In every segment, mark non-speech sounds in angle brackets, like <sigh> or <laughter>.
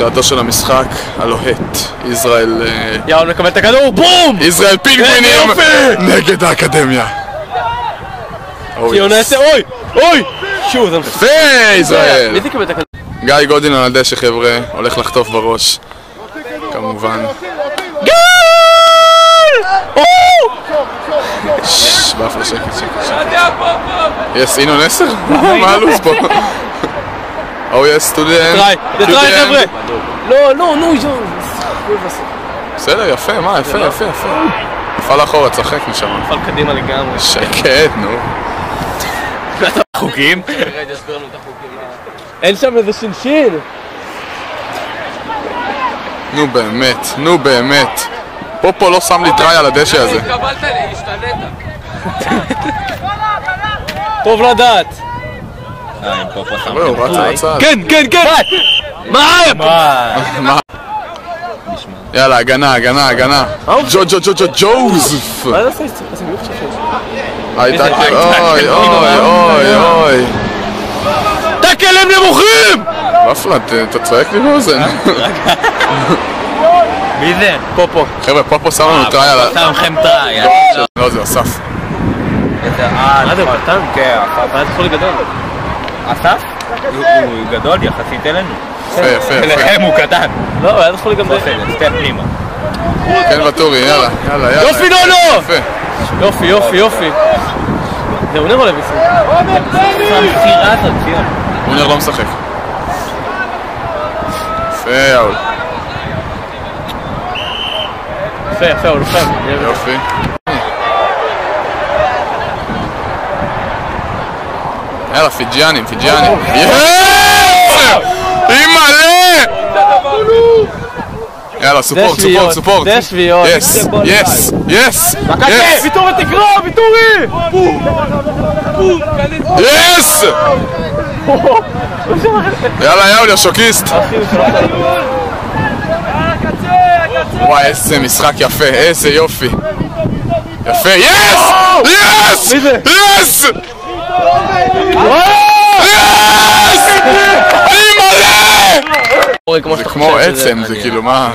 תחילתו של המשחק, הלוהט, ישראל... אה, יאללה, מקבל את הכדור, בום! ישראל פינגווינים! נגד האקדמיה. ציון עשר, אוי! אוי! שוב, זה יפה, ישראל! גיא גודין על הדשא חבר'ה, הולך לחטוף בראש, כמובן. ששש, באפלה שקט, שקט, שקט. יס, ינון עשר? <laughs> מה הלו"ז פה? או יס, סטודנט. טראי, זה טראי חבר'ה! לא, לא, נו, יואו. בסדר, יפה, מה, יפה, יפה, יפה. נפל אחורה, צחק משם. נפל קדימה לגמרי. שקט, נו. חוקים? אין שם איזה שינשין! נו באמת, נו באמת. פופו לא שם לי טראי על הדשא הזה. טוב לדעת! חבר'ה, הוא רץ על הצד. כן, כן, כן! מה? מה? יאללה, הגנה, הגנה, הגנה. ג'ו ג'ו ג'ו ג'ו ג'וזף! הייתה אוי, אוי, אוי, אוי. טאקלים נמוכים! ופלה, ת- אתה צועק לי באוזן. מי זה? פופו. חבר'ה, פופו שם לנו טראי על ה... שם לכם טראי. לא, זה אסף. אה, מה זה, הוא. קטן? כן. מה זה יכול לגדול? אסף? הוא- הוא גדול יחסית אלינו. יפה, יפה. אליהם הוא קטן. לא, הוא יכול לגדול. בסדר, סטפ פנימה. כן ואטורי, יאללה, יאללה, יאללה. יופי, נונו! יפה. יופי, יופי, יופי. זה אונר או לויסון? המסירה הזאת, ציון. אונר לא משחק. יפה, יאול. יפה, יפה, הוא לוחם. יופי. יאללה, פיג'יאנים, פיג'יאנים. יאללה! אימא'לה! יאללה, support, support, שביעיות, support. זה שביעיות. yes, yes, yes, yes, ויתורי תקרא, ויתורי! yes! יאללה, יאול, יא שוקיסט. וואי, איזה משחק יפה, איזה יופי. יפה, yes! yes! מי זה? yes! זה כמו עצם, זה כאילו, מה?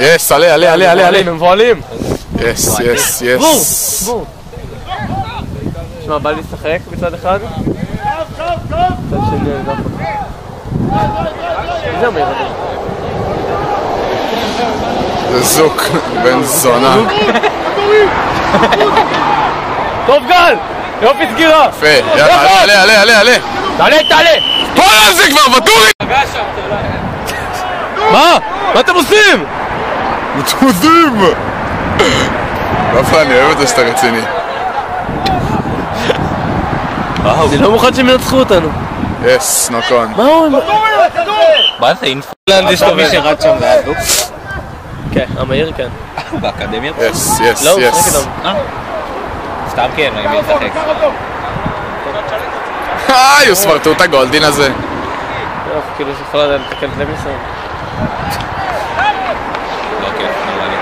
yes, עלה, עלה, עלה, עלה, עלה. הם מבוהלים. yes, yes, yes. תשמע, בא לי לשחק מצד אחד. מצד שני, אני לא יכול. זה זוק, בן זונה. טוב גל! יופי סגירה! יפה, יאללה, עלה, עלה, עלה, עלה. תעלה, תעלה! וואלה, זה כבר ואטורי! מה? מה אתם עושים? מתמודים! ופלה, אני אוהב את זה שאתה רציני. אני לא מוכן שהם ינצחו אותנו. יס, נוקון. מה הוא... מה זה אינפו? אתה מי שרד שם ליד? כן, המהיר כן. באקדמיה? יס, יס, לא, יס. סתם כן, אני מבין לשחק. היי, הוא סמרטוט הגולדין הזה. כאילו שיכולה לתקן את לוינסון. לא כיף, נראה לי.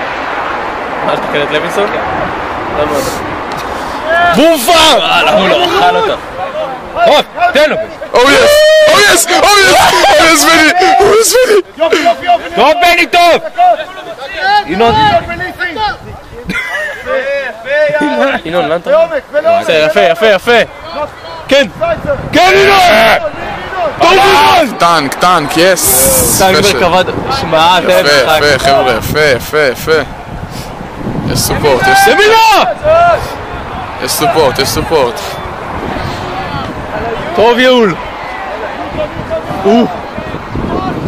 מה, לתקן את לוינסון? למה! אה, למה הוא לא אכל אותה? עוד, תן לו! או יס! או יס! או יס! או יס בני! או יס בני! טוב בני טוב! ינון, ינון, לאן אתה? בסדר, יפה, יפה, יפה! כן! כן, ינון! טוב, ינון! טנק, טנק, yes! special. כבד, שמע, יפה. יפה, חבר'ה, יפה, יפה, יפה. יש סופורט! יש סופורט, יש סופורט. טוב, יעול!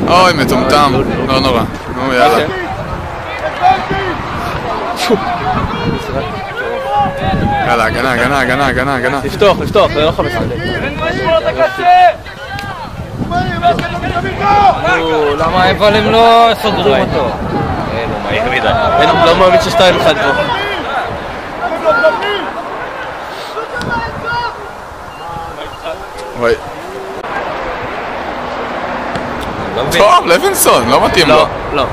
אוי, מטומטם. לא נורא. נו, יאללה. יאללה, הגנה, הגנה, הגנה, הגנה, הגנה. לפתוח, לפתוח, זה לא חמש עשרה. נו, למה אבל הם לא סוגרים אותו? אין, הוא מהיר מדי. אין, לא מאמין ששתיים אחד פה. וואי. לא. טוב, לוינסון, לא מתאים לו. לא, לא.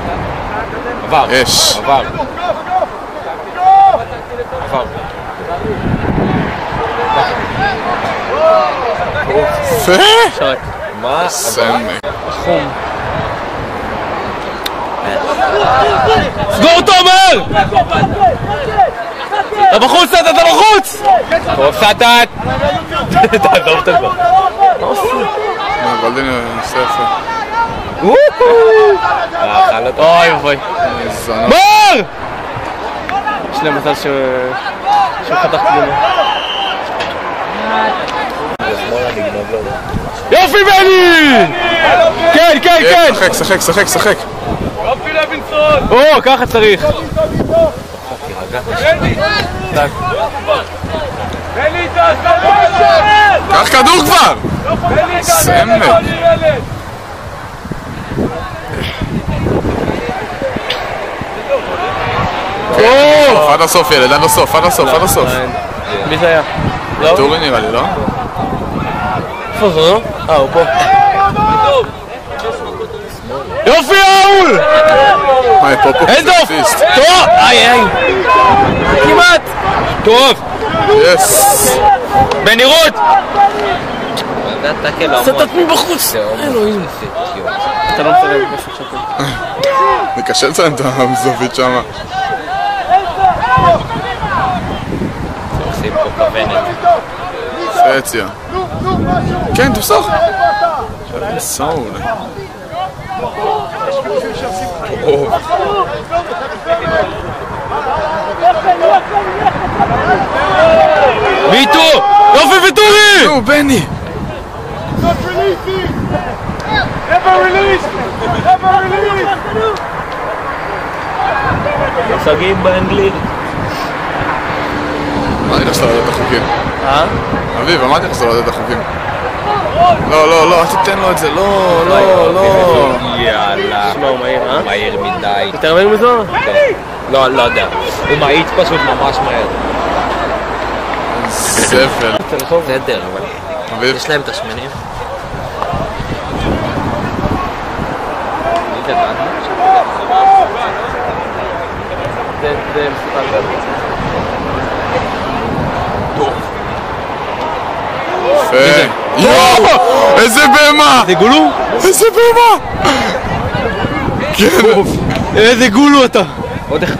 עבר. יש. עבר. עבר. יפה! שרק. מה? סמק. חום. סגור תומר! אתה בחוץ, סטת, אתה בחוץ! טוב סטת! תעזוב אותו כבר. אה, גולדין עושה יפה. אה, אכל אותו. אוי אוי. איזה זונה. מר! יש להם מזל ש... יופי בני! כן, כן, כן! שחק, שחק, שחק, שחק. או, ככה צריך. קח כדור כבר! סמל. או! עד הסוף ילד, עד הסוף, עד הסוף, עד הסוף. מי זה היה? לא? טורי נראה לי, לא? איפה זה, לא? אה, הוא פה. יופי, ראול! מה, פה פה אין דוף! אסיסט. טוב! איי, איי. כמעט! טוב! יס! בני רות! זה הטאקל ההומור. סטת מבחוץ! זה הומור. אתה לא שאתה... זה קשה לציין את המזווית שמה. עושים פה כוונת. פציה. כן, תפסח. סאול. ויטו! יופי ויטורי! נו, בני! מושגים באנגלית. אמרתי לך שאתה לא את החוקים. אה? אביב, אמרתי לך שאתה לא את החוקים. לא, לא, לא, אל תיתן לו את זה, לא, לא, לא. יאללה. שמע, הוא מהיר, אה? מהיר מדי. יותר מהיר מזה? לא, לא יודע. הוא מאיץ פשוט ממש מהר. זבל. בסדר, אבל אביב, יש להם את השמנים. זה מסוכן. יפה. יואו! איזה בהמה! זה גולו? איזה בהמה! כן. איזה גולו אתה! עוד אחד.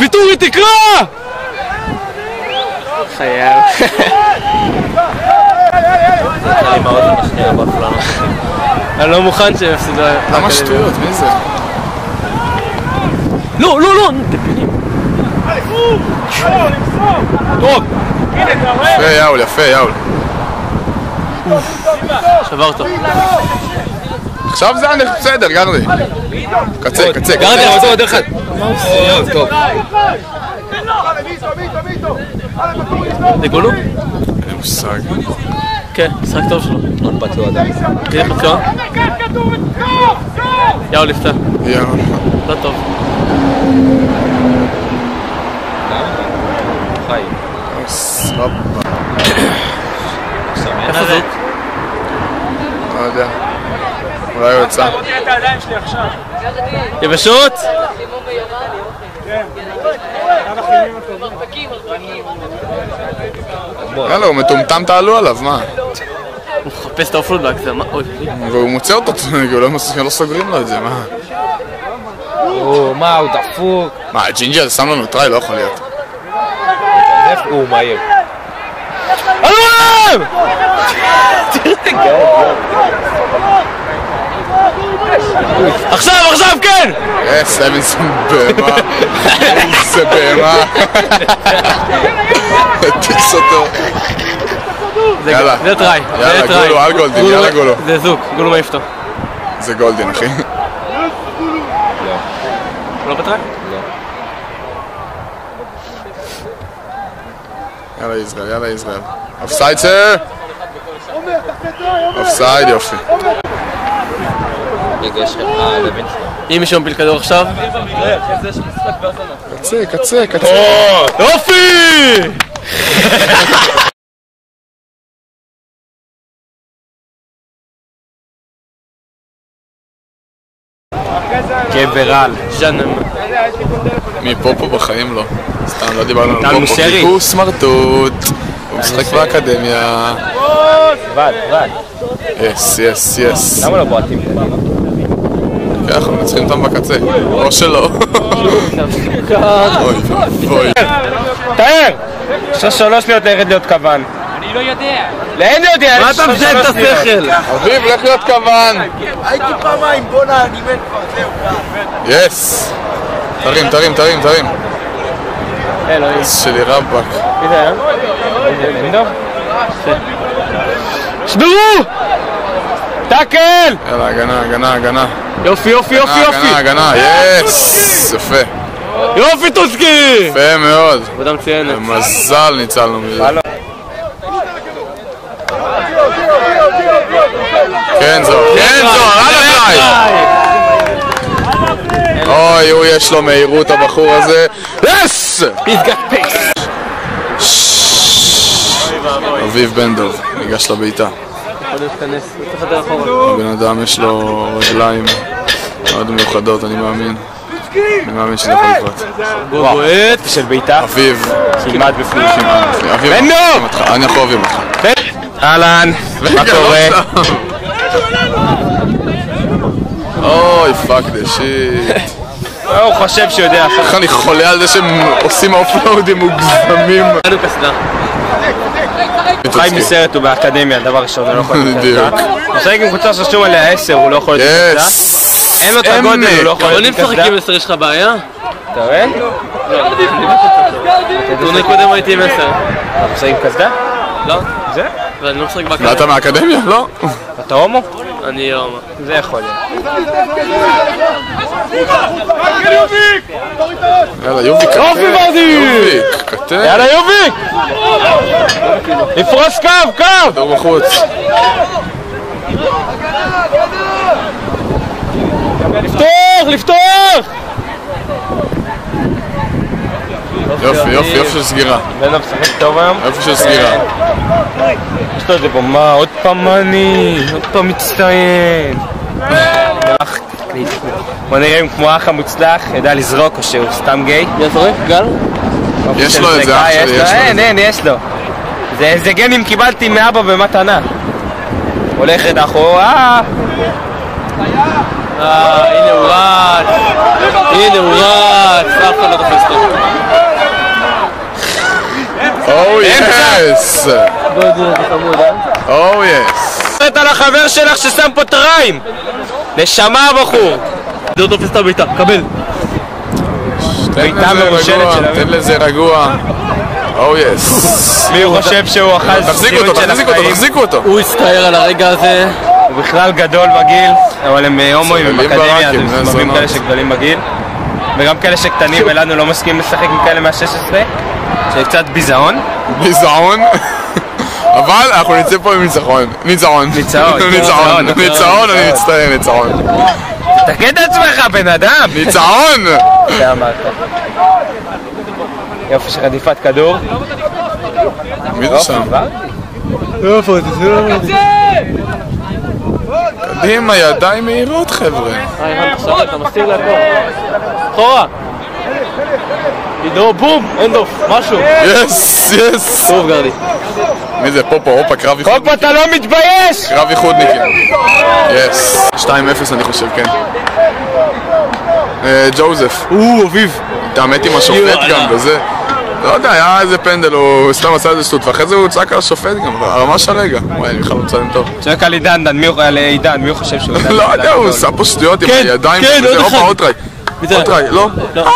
ויטורי תקרא! חייב. אני לא מוכן שהם יפסידו. למה שטויות? מי זה? לא, לא, לא! דבילים. טוב! יפה, יאול, יפה, יאול. שבר אותו. עכשיו זה היה בסדר, גרדי. קצה, קצה, גרדי, קצה. עוד עוד אחד. או, טוב. זה גולו? אין מושג. כן, משחק טוב שלו. עוד פצוע עדיין. תהיה פצוע? יאו לפתע. יאללה. לא טוב. חי. סמן איפה. זאת? לא יודע. אולי הוא יצא. יבשות? יאללה, הוא מטומטם תעלו עליו, מה? הוא מחפש את האופלודבק, זה מה? אוי. והוא מוצא אותו, לא מס- לא סוגרים לו את זה, מה? או, מה, הוא דפוק. מה, ג'ינג'י הזה שם לנו טראי, לא יכול להיות. הוא מהיר. אלוהים! עכשיו, עכשיו, כן! יס, לוינסון בהמה. איזה בהמה. הטיס אותו. זה- יאללה. זה טראי. יאללה, זה. גולו, על גולדין, יאללה, גולו. זה זוג, גולו מעיף אותו. זה גולדין, אחי. לא בטראי? יאללה ישראל, יאללה ישראל. אופסייד סר! אופסייד, יופי. אם מישהו מפיל כדור עכשיו? קצה, קצה, קצה. יופי! גבר על. ז'אנם. מפופו בחיים לא. סתם, לא דיברנו על פופו. כי הוא סמרטוט. הוא משחק באקדמיה. ועד, ועד. יס, יס, יס. למה לא בועטים? ככה, אנחנו מנצחים אותם בקצה. או שלא. <laughs> אוי ואבוי. תאר! יש לך שלוש שניות ללכת להיות כוון. אני לא יודע. לאין יודע, מה אתה מזיין את. השכל? אביב, לך להיות כוון. הייתי פעמיים, בואנה, אני מת כבר, זהו. יס. תרים, תרים, תרים, תרים. שלי רבאק. מי זה היה? שברו! tackle! יאללה, הגנה, הגנה, הגנה. יופי, יופי, יופי, יופי! הגנה, הגנה, yes! יפה. יופי טוסקי! יפה מאוד. עבודה מצוינת. מזל ניצלנו מזה. כן זו, כן זו, על ה try! אוי, הוא יש לו מהירות הבחור הזה. יס! אביב בן דב, ניגש לבעיטה. הבן אדם יש לו רגליים מאוד מיוחדות, אני מאמין. אני מאמין שזה יכול לקרות. בועט של בעיטה. אביב, כמעט בפנים. אביב, בן דב! אוהבים אותך, אנחנו אוהבים אותך. אהלן, מה קורה? לא. אוי, fuck the shit. הוא חושב שהוא יודע. איך אני חולה על זה שהם עושים offload ים מוגזמים. לנו קסדה. חי בסרט הוא באקדמיה, דבר ראשון, הוא לא יכול להיות. קסדה. הוא משחק עם קבוצה שרשום עליה 10, הוא לא יכול להיות קסדה. אין לו את הגודל, הוא לא יכול להיות קסדה. עם 10, יש לך בעיה? אתה רואה? טורניר קודם הייתי עם 10. אתה משחק עם קסדה? לא? זה? ואני לא משחק ואתה באקדמיה. מהאקדמיה? לא. אתה הומו? אני לא... זה יכול להיות. יאללה, יוביק קטן. יופי, ורדי! יוביק, קטן. יאללה יוביק! לפרוס קו, קו! דור בחוץ. לפתוח, לפתוח! יופי, יופי, יופי של סגירה. בן אדם משחק טוב היום? יופי של סגירה. יש לו איזה במה, עוד פעם אני, עוד פעם מצטיין. אח, בוא נראה אם כמו האח המוצלח ידע לזרוק או שהוא סתם גיי. מי הזורק? גל? יש לו איזה אח יש שלי, לו, יש לו אין, איזה. אין, יש לו. זה איזה גנים קיבלתי מאבא במתנה. הולכת אחורה, אה, הנה הוא רץ. הנה הוא רץ. אף אחד לא תופס אותו. חמוד, אה? או יס! אומרת על החבר שלך ששם פה טריים! נשמה הבחור! לא תופס את הבעיטה, קבל. בעיטה מרושלת של תן. לזה רגוע. או יס. מי הוא חושב שהוא אותו, ציון של תחזיקו אותו, החיים? תחזיקו אותו. הוא הסתער על הרגע הזה. הוא בכלל גדול בגיל, אבל הם אה, הומואים, הם סוללים אקדמיה, אז הם מסתובבים. כאלה שגדולים בגיל. וגם כאלה שקטנים <laughs> ולנו לא מסכימים לשחק עם כאלה מה-16, שזה קצת ביזיון. ניצחון. <laughs> אבל אנחנו נצא פה עם ניצחון. ניצחון. <laughs> ניצחון, ניצחון. ניצחון, ניצחון, אני מצטער, ניצחון. תתקן את עצמך, בן אדם! ניצחון! זה אמרת. יופי של חטיפת כדור. מי זה שם? קדימה, ידיים מהירות חבר'ה. אה, הבנת, עכשיו אתה מסתיר לפה. אחורה. עידו, בום, אין דוף, משהו. יס, יס. טוב, גרדי. מי זה? פופו, הופה, קרב איחוד. הופה, אתה לא מתבייש! קרב איחודניקים. יס. 2-0 אני חושב, כן. אה, ג'וזף. או, אביב. התעמת עם השופט. גם וזה. לא יודע, היה איזה פנדל, הוא סתם עשה איזה שטות, ואחרי זה הוא צעק על השופט גם, ממש הרגע. וואי, אני בכלל לא מצלם טוב. צועק על עידן, על עידן, מי הוא חושב שהוא עידן? לא יודע, הוא עשה פה שטויות עם כן, הידיים. כן, וזה. עוד הופה, אחד. עוד זה? עוד טראי, לא? לא.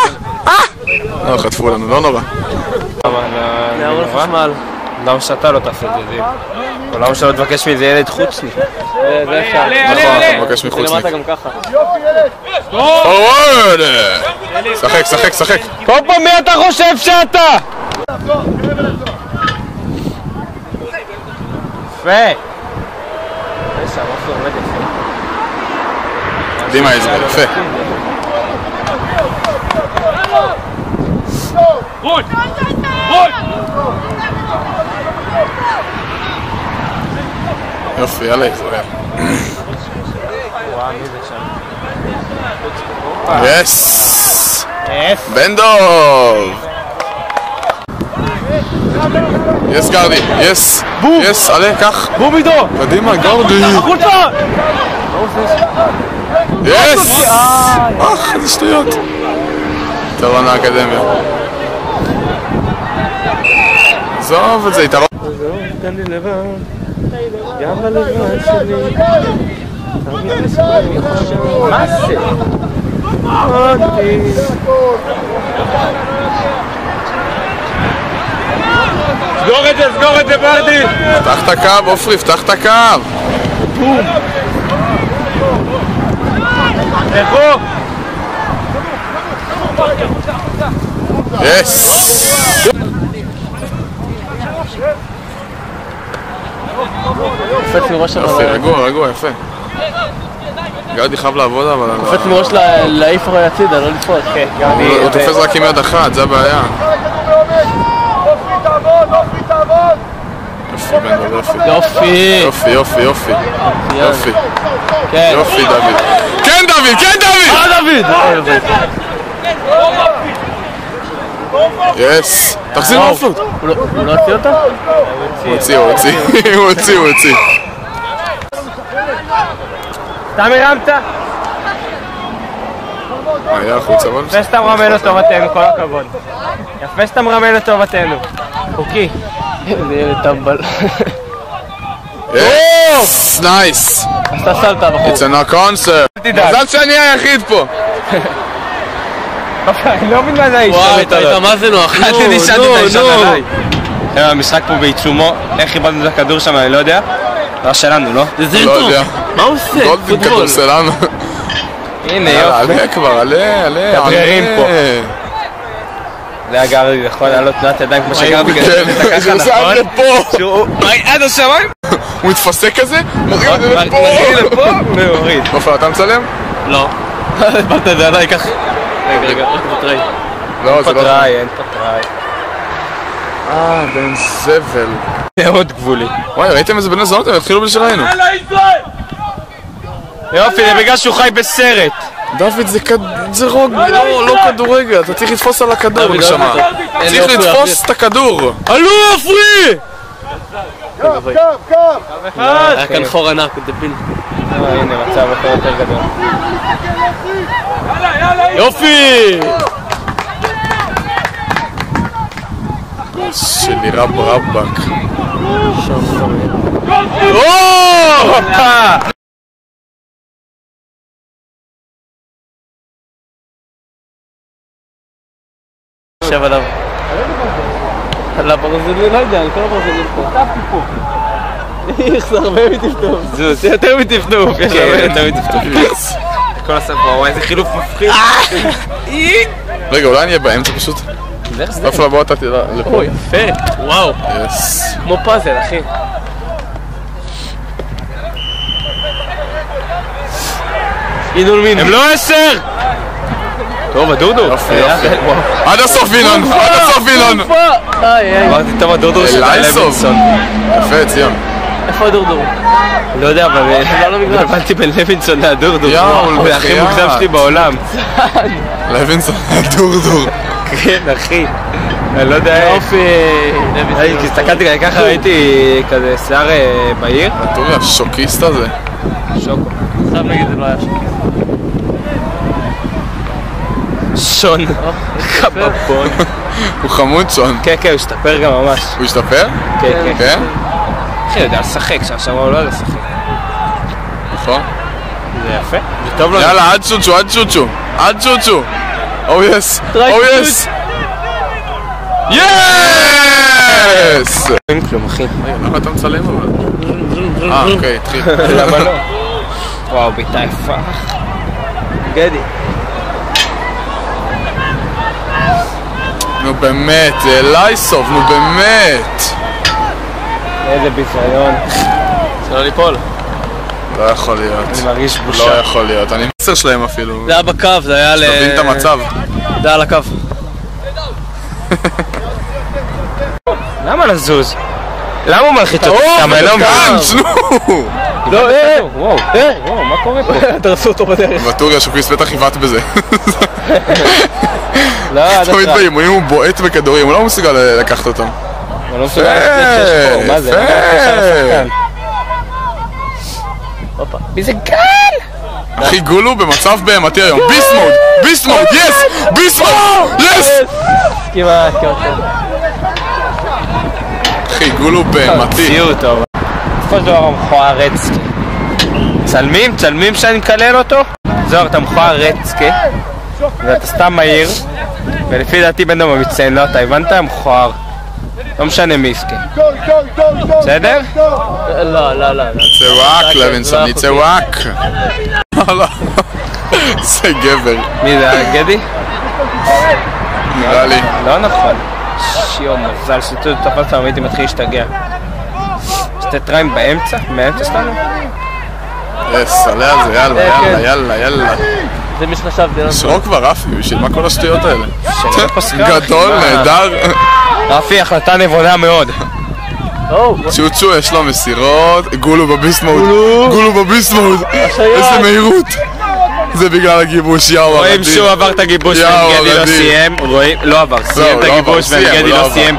לא, חטפו לנו, לא נורא. נעבור לחשמל. למה שאתה לא תעשה את זה, זיו? או למה שלא תבקש מאיזה ילד חוצניק? זה זה אפשר. נכון, אתה מבקש זה מחוצניק. למטה גם ככה. פורוורד! שחק, שחק, שחק. פופו, מי אתה חושב שאתה? יפה. קדימה יפה. יופי, יאללה איזבל. וואו, מי זה שם? יס! יס. בן דוב! yes גרדי, yes, yes, עלה, קח, בום עידו! קדימה, גרדי, החוצה! יס! אך, איזה שטויות. יתרון האקדמיה. עזוב את זה, יתרון. תן לי לבן, גם הלבן שלי. מה זה? אותי. סגור את זה, סגור את זה, ברדי! פתח את הקו, עופרי, פתח את הקו. לכו! יס! קופץ מראש יופי, רגוע, רגוע, יפה. גרדי חייב לעבוד אבל... קופץ מראש ל- להעיף הרי הצידה, לא לתפוס. כן, הוא הוא תופס רק עם יד אחת, זה הבעיה. יופי, יופי. יופי! יופי, יופי, כן. יופי, דוד. כן, דוד, כן, דוד! אה, דוד! יס! תחזיר לעופלות! הוא לא- הוא לא הוציא אותה? הוא הוציא, הוא הוציא, <laughs> הוא הוציא, הוא הוציא. סתם הרמת? מה, היה החוצה אבל? יפה שאתה מרמה לטובתנו, כל הכבוד. יפה שאתה מרמה לטובתנו. חוקי. זה ילד טמבל. יס! נייס! עשתה סלטה בחור. It's a no concert! תדאג. מזל שאני היחיד פה! אני לא מבין מה זה האיש. וואי, אתה היית מה זה נוח, נו, אל נו, את האישון נו. עליי. חבר'ה, המשחק פה בעיצומו, איך איבדנו את הכדור שם, אני לא יודע. לא שלנו, לא? זה לא זינטו! יודע. מה הוא עושה? גולדין. כדורסלן. הנה, יופי. עלה כבר, עלה, עלה, דבררים עלה. פה. זה נכון? היה לו תנועת ידיים כמו כן, גדל את ככה, <laughs> שהוא עושה נכון? עד לפה! שהוא... עד השמיים? <laughs> הוא מתפסק כזה, מרים את זה מרים לפה! לפה <laughs> ומוריד. עופר, אתה מצלם? לא. הבנת את זה עליי ככה. רגע, רגע, רק בטריי. לא, זה לא... אין פה טראי. אה, בן זבל. <laughs> מאוד גבולי. וואי, ראיתם איזה בני זונות הם התחילו בלי שראינו. יופי, זה בגלל שהוא חי בסרט. דוד, זה כד- זה רוג, לא לא כדורגל, אתה צריך לתפוס על הכדור, נשמה. צריך לתפוס. את הכדור. עלו עפרי! היה אוקיי. כאן חור ענק, דביל. אה, הנה, מצב יותר גדול. יופי! רב רבאק. יושב עליו. על הברזלים, לא יודע, על כל הברזלים פה. כתבתי פה. איך זה הרבה מטפטוף. זה יותר מטפטוף, יש כן, הרבה. יותר מטפטוף. כל השפה, וואי, איזה חילוף מפחיד. רגע, אולי נהיה באמצע פשוט? עופר, בוא אתה תראה לפה. או, יפה, וואו, יס. כמו פאזל, אחי. ינון מין. הם לא עשר! טוב, הדורדור. יופי, יופי. עד הסוף ינון, עד הסוף איי. אמרתי, טוב, הדורדור של אלייסוב. לוינסון. יפה, ציון. איפה הדורדור? לא יודע, אבל לא על המגרש. הבנתי בין לוינסון לדורדור. יאו, זה הכי. מוקדם שלי בעולם. לוינסון, דורדור. כן, אחי. אני לא יודע איך. יופי. הסתכלתי ככה, ככה, ראיתי כזה שיער אה, בהיר. טורי, השוקיסט הזה. שוקו. חייב להגיד, זה לא היה שם. שון. קפפון. הוא חמוד שון. כן, כן, הוא השתפר גם ממש. הוא השתפר? כן, כן. אחי, יודע לשחק, שם שם הוא לא יודע לשחק. נכון. זה יפה. זה טוב לו. יאללה, עד צ'וצ'ו, עד צ'וצ'ו. עד צ'וצ'ו. או יס. או יס. יס! אין כלום, אחי. למה אתה מצלם אבל? אה, אוקיי, התחיל. <laughs> למה לא? וואו, בעיטה יפה. גדי. נו באמת, זה אלייסוב, נו באמת. איזה ביזיון. שלא ליפול. לא יכול להיות. אני מרגיש לא בושה. יכול להיות. אני מסר שלהם אפילו. זה היה בקו, זה היה ל... תבין את המצב. זה היה על הקו. למה לזוז? למה הוא מלחיץ אותי? אני לא מבין. נו! לא, אה, וואו, אה, וואו, מה קורה פה? <laughs> דרסו אותו בדרך. ואטורי השוקיסט בטח יבעט בזה. לא, <laughs> עד תמיד הקרב. באימונים הוא בועט בכדורים, הוא לא מסוגל לקחת אותם. הוא לא מסוגל מה זה? הופה. מי זה גל? אחי גולו במצב בהמתי היום. ביסט מוד! ביסט מוד! יס! ביסט מוד! יס! כמעט, כמעט. אחי גולו בהמתי. הוציאו אותו. בסופו של דבר המכוער רצקי. צלמים? צלמים שאני מקלל אותו? זוהר, אתה מכוער רצקי, ואתה סתם מהיר, ולפי דעתי בן אדם מצטיין, לא אתה, הבנת? מכוער. לא משנה מי יזכה. בסדר? לא, לא, לא. יצא וואק לוינסון, יצא וואק. לא, לא. זה גבר, מי זה, גדי? נראה לי. לא נכון. שיו, מזל שטות תפס אותם, הייתי מתחיל להשתגע. שתי טריים באמצע? באמצע שלנו? יס, עלה על זה, יאללה, יאללה, יאללה, יאללה. זה מי שחשבתי, לא? שרוק כבר רפי, בשביל מה כל השטויות האלה? גדול? נהדר. רפי, החלטה נבונה מאוד. או, צ'וצ'ו יש לו מסירות, גולו בביסט מוד, גולו בביסט מוד, איזה מהירות. זה בגלל הגיבוש, יאו רואים הרדי. שהוא עבר את הגיבוש יאו, וגדי לא. סיים, רואים, לא עבר, סיים את לא הגיבוש הוא לא לא. סיים.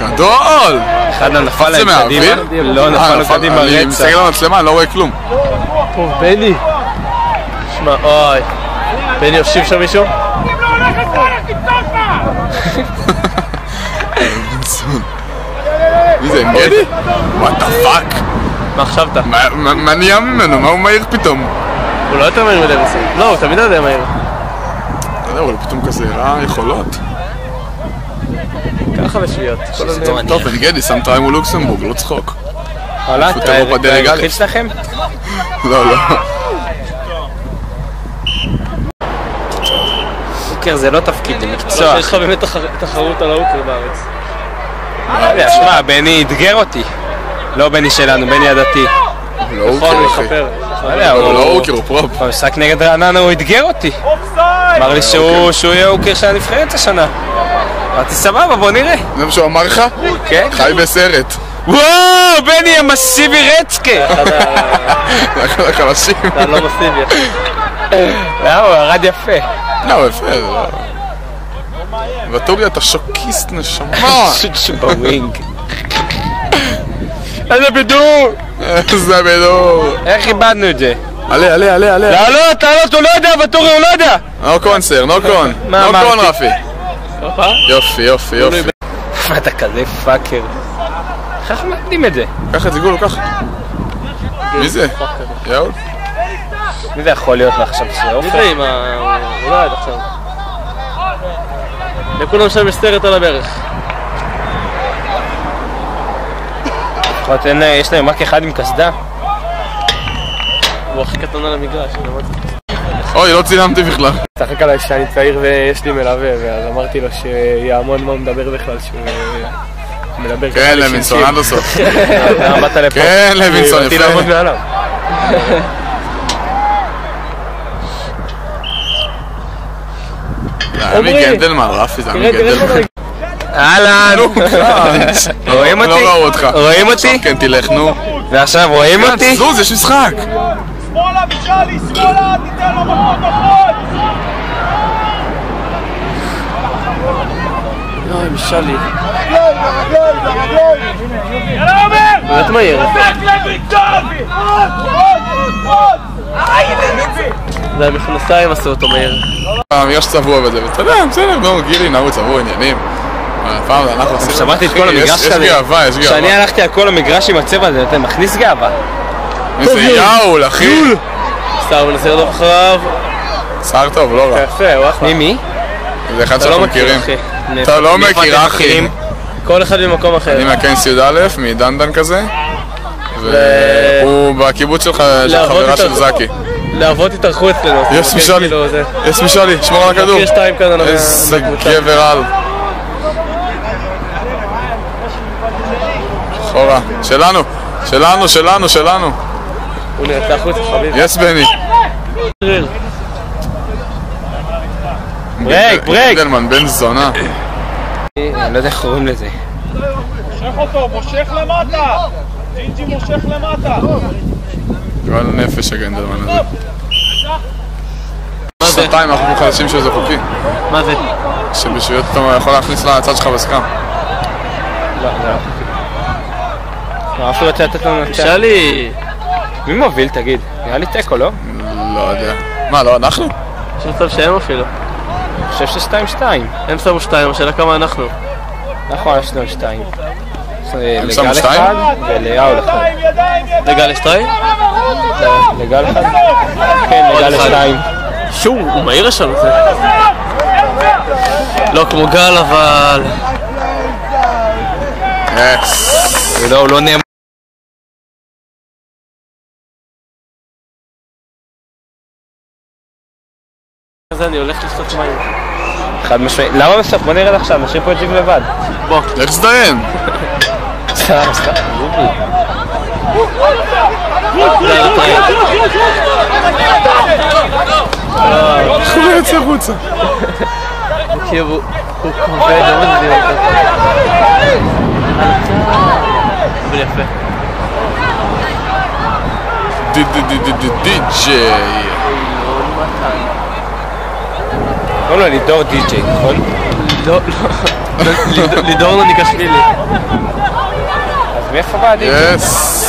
גדול! אחד לא נפל להם קדימה? לא אה, נפל לו קדימה אני רצח. מסתכל על המצלמה, אני לא רואה כלום. טוב, בני. שמע, אוי. בני יושב שם מישהו? מי זה, עם גדי? what the fuck? מה חשבת? מה- נהיה ממנו? מה הוא מהיר פתאום? הוא לא יותר מהיר מדי בסוף. לא, הוא תמיד יודע מהיר. לא יודע, אבל פתאום כזה הראה יכולות. ככה בשביעיות. טוב, בן גדי שם try ים מול לוקסמבורג, לא צחוק. וואלה, אתה. היחיד שלכם? לא, לא. hooker זה לא תפקיד, זה מקצוע. יש לך באמת תחר- תחרות על ה hooker בארץ. לא שמע, בני אתגר אותי. לא בני שלנו, בני הדתי. לא נכון, הוא אחי. יכפר. לא הוא לא הוא... אוקר, הוא פרופ. במשחק נגד רעננה הוא אתגר אותי. אמר לי שהוא שהוא יהיה אוקר של הנבחרת השנה. אמרתי סבבה, בוא נראה. זה מה שהוא אמר לך? כן? חי בסרט. וואו, בני המסיבי רצקה! אתה <laughs> לא מסיבי. <laughs> לא, הוא ירד יפה. לא. זה לא- ואטורי אתה שוקיסט נשמה. שוט <laughs> שבווינג. איזה בידור! איזה בדור. איך איבדנו את זה? עלה, עלה, עלה, עלה. לעלות, לעלות, הוא לא יודע, ואטורי הוא לא יודע! נו קונסר, נו קון. נו? קון רפי. ככה? יופי, יופי, יופי. מה אתה כזה פאקר? איך אנחנו מאבדים את זה? קח את זה גולו, קח. מי זה? יאול? מי זה יכול להיות עכשיו? זה מי? זה עם ה... הוא לא עד עכשיו. לכולם שם יש סרט על הברך. לפחות אין- יש להם רק אחד עם קסדה. הוא הכי קטן על המגרש. אני אמרתי. אוי, לא צילמתי בכלל. צחק עליי שאני צעיר ויש לי מלווה, ואז אמרתי לו שיעמוד מה הוא מדבר בכלל, שהוא אה, מדבר ככה כן, לש"ש. לוינסון, עד הסוף. <laughs> כן, לוינסון, באתי לעמוד יפה. מעליו. עמי גנדלמן, רפי, זה עמי גנדלמן. אהלן! קראנץ'. רואים אותי? לא ראו אותך. רואים אותי? כן, תלך, נו. ועכשיו רואים אותי? זוז, יש משחק. שמאלה, מישאלי, שמאלה, תיתן לו מקום בחוץ! אוי, רגליים! יאללה עומר! באמת מהיר. רק לביטון! עוד, עוד, עוד! זה המכנסיים עשו אותו מהיר. המגרש צבוע וזה, ואתה יודע, בסדר, נו, גילי, נעו צבוע עניינים. אבל הפעם אנחנו עשינו... שמעתי את כל המגרש יש- כזה. יש גאווה, יש כשאני גאווה. הלכתי על כל המגרש עם הצבע הזה, אתה מכניס גאווה. איזה יאול, אחי. סתם מנסה לרדוף אחריו. שר טוב, לא רע. יפה, הוא אחלה. מי מי? זה אחד לא שאנחנו מכיר, מכירים. אתה לא מכיר, אחי. מכירים? כל אחד ממקום אחר. אני מהכנס י"א, מדנדן כזה. והוא בקיבוץ שלך, של חברה של. זקי. להבות התארחו אצלנו. מרגיש משאלי. יש משאלי, שמור על הכדור. מכיר שתיים כאן על ה- איזה. גבר על. אחורה. שלנו, שלנו, שלנו, שלנו. הוא נרצה החוצה, חביבי. יס בני. ברייק, ברייק. גנדלמן, בן זונה. אני לא יודע איך קוראים לזה. מושך אותו, מושך למטה! ג'ינג'י מושך למטה! גועל נפש הגנדרמן הזה. שנתיים אנחנו חלשים שזה חוקי. מה זה? שבשביל אתה יכול להכניס לצד שלך בסקאם. לא, לא. אף אחד שאלי... מי מוביל תגיד? נראה לי תיקו, לא? לא יודע. מה, לא אנחנו? יש מצב שהם אפילו. אני חושב שזה 2-2. הם שמו 2, השאלה כמה אנחנו. נכון, יש לנו 2. לגל שתיים? אחד וליאול אחד. לגל שתיים? לגל אחד? כן, לגל. שתיים. שו, הוא מהיר השם הזה. לא כמו גל אבל... לא, הוא לא נאמן. אז אני הולך לשתות מים. חד משמעית. למה בסוף? בוא נרד עכשיו, נשאיר פה את ג'יב לבד. בוא. לך תזדיין. סתם, סתם. איך הוא לא יוצא החוצה? כי הוא הוא כובד, לא מזיזים אותו. אבל יפה. די די די די די די-ג'יי. קוראים לו לידור די.ג'יי, נכון? לא, לא. לידור- לידור נוניקשווילי. מאיפה בא הדי.ג'יי? יס.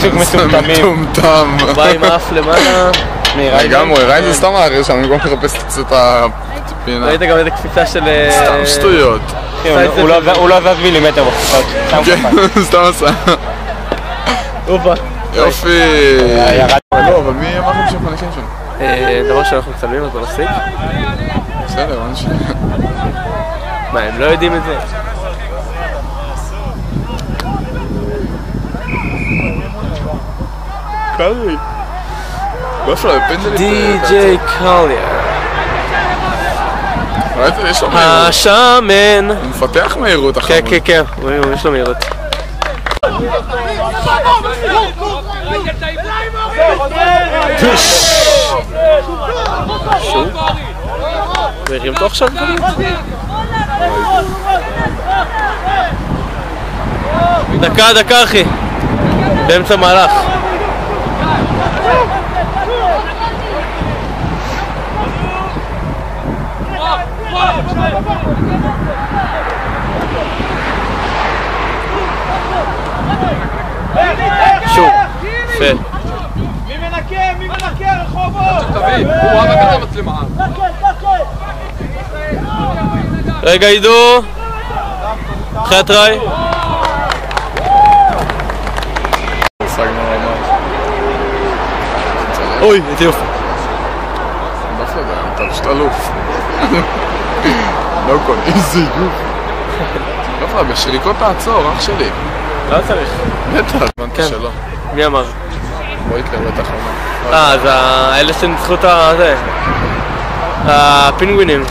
סוג מטומטמים. מטומטם. בא עם האף למעלה. לגמרי, ראית זה סתם מערער שם, במקום לחפש קצת את הפינה. ראית גם איזה קפיצה של... אה, סתם שטויות. כן, הוא- לא- הוא לא מילימטר בחופשות. סתם כן. <laughs> סתם עשה. אופה. יופי. ירד. לא, אבל מי אמר לכם שם? אה, דבר שאנחנו מצלמים, בוא נפסיק. בסדר, מה נשמע? מה, הם לא יודעים את זה? קרעי. באיפה לא, פנדלית? די.ג'יי קליה. ראית? יש לו אה, מהירות. השמן. הוא מפתח מהירות כן, החמוד. כן, כן, הוא- הוא- יש לו מהירות. שוב? הוא אותו עכשיו? דקה, דקה אחי. באמצע מהלך. שוב. יפה. מי מנקה? מי מנקה? רחובות! רגע עידו. אחרי הטראי. השגנו ממש. אוי, איזה יופי. יודע, אתה פשוט אלוף. לא כל איזה. לא יודע, בשריקות תעצור, אח שלי. לא צריך. בטח, הבנתי כן. שלא. מי אמר? בוא היטלר בטח אמר. אה, אז האלה שניצחו את ה... זה. הפינגווינים.